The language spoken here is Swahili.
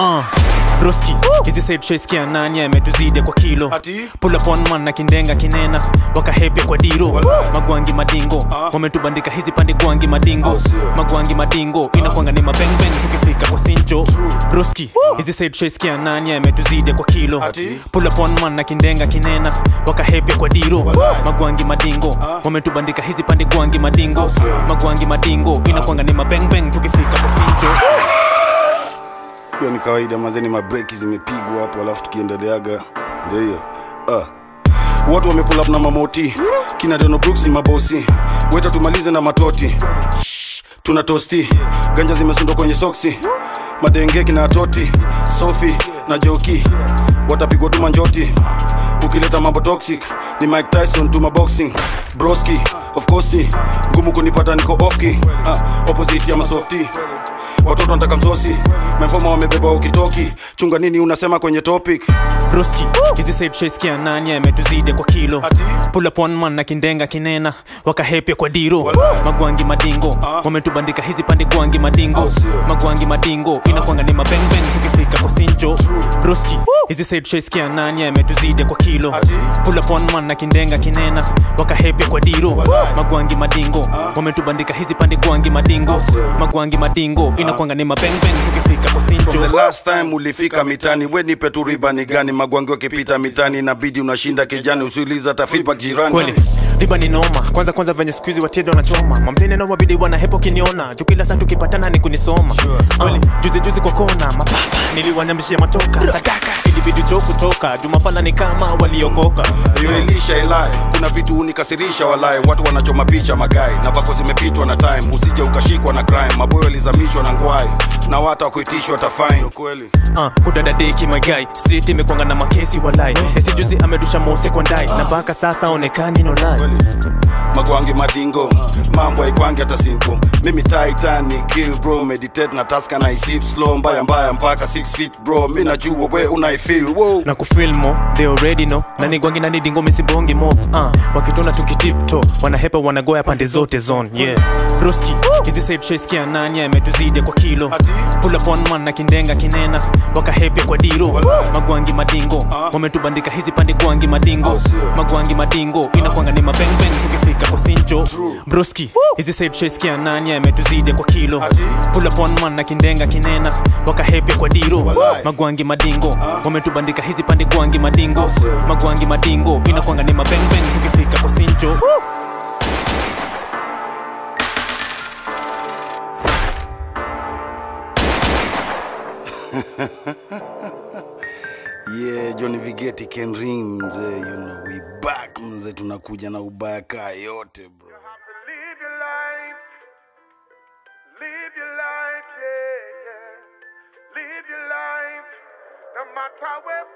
uh, broski hizi side shaiskia nani ametuzidi kwa kilo? Ati? pull up one man na kindenga kinena wakahepya kwa diro magwangi madingo uh. wametubandika hizi pande gwangi madingo. Sio? magwangi madingo inakwanga ni mabengbeng tukifika kwa sincho broski hizi side shaiskia nani ametuzidi kwa kilo? Ati? pull up one man na kindenga kinena wakahepya kwa diro magwangi madingo uh. wametubandika hizi pande gwangi madingo. Magwangi madingo inakwanga ni mabengbeng tukifika kwa sincho hiyo ni kawaida mazeni mabreki zimepigwa hapo alafu tukiendeleaga ndio hiyo. Ah. watu wamepull up na mamoti. Kina Deno Brooks ni mabosi. Weta tumalize na matoti. Tuna tosti. Ganja zimesundwa kwenye soksi. Madenge kina atoti. Sofi na joki. Watapigwa tu manjoti. Ukileta mambo toxic ni mike tyson tuma boxing broski of course ngumu kunipata niko ofki uh, opposite ya masofti watoto nataka msosi. Mefoma wamebeba ukitoki chunga nini unasema kwenye topic? Broski hizi said shaiskia nani ametuzidi kwa kilo? Pull up one man na kindenga kinena wakahepya kwa diro. Magwangi madingo wametubandika hizi pande gwangi madingo. Sio? magwangi madingo inakwanga ni mabengbeng tukifika kwa sinjo. Broski hizi said shaiskia nani ametuzidi kwa kilo? Pull up one man na kindenga kinena wakahepya kwa diro. Magwangi madingo wametubandika hizi pande gwangi madingo. Magwangi madingo inakwanga ni mabengbeng tukifika kwa sincho the last time ulifika mitani we nipe tu ribani gani? Magwangi wakipita mitani inabidi unashinda kijani usiuliza hata feedback jirani. Kweli riba ni noma? Kwanza kwanza venye skuizi wateja choma mamlene na wabidi wana hepo kiniona. Juu kila saa tukipatana ni kunisoma. Kweli juzi juzi kwa kona mapapa niliwanyamishia matoka. Sadaka ilibidi cho kutoka. Jumafala ni kama waliokoka. Hiyo elisha ilai. Kuna vitu unikasirisha walai. Watu wanachoma picha magai. Na vako zimepitwa na time. Usije ukashikwa na crime. Maboyo alizamishwa na ngwai na watu wakuitishwa kweli. Uh, kudadadeki magai. Street imekwanga na makesi walai. Esi juzi amedusha mose kwa ndai. Na mpaka sasa onekani nolai magwangi madingo. Mambo haikwangi hata simple mimi titanic kill bro meditate na taska na isip slow. Mbaya mbaya mpaka 6 feet bro. Mi najua we unaifeel wow. na kufilmo they already know. Na nigwangi na nidingo misibongi mo. Uh, wakitona tukitipto wanahepa wanagoya pande zote zone yeah. Broski hizi side kia nani ametuzidi kwa kilo? Ati? Pull up one man na kindenga kinena. Wakahepya kwa diro magwangi madingo. Wametubandika hizi pande gwangi madingo. Magwangi madingo. Inakwanga ni mabengbeng tukifika kwa sincho broski hizi side shaiskia nani ametuzidi kwa kilo. Pull up one man na kindenga kinena. Wakahepya kwa diro magwangi madingo. Wametubandika hizi pande gwangi madingo. Magwangi madingo. Inakwanga ni mabengbeng tukifika kwa sincho yeah john vigeti can ring mzee you know we back mzee tunakuja na ubaya kaa yote bro Live your life. Live your life, yeah, yeah. Live your life. No matter where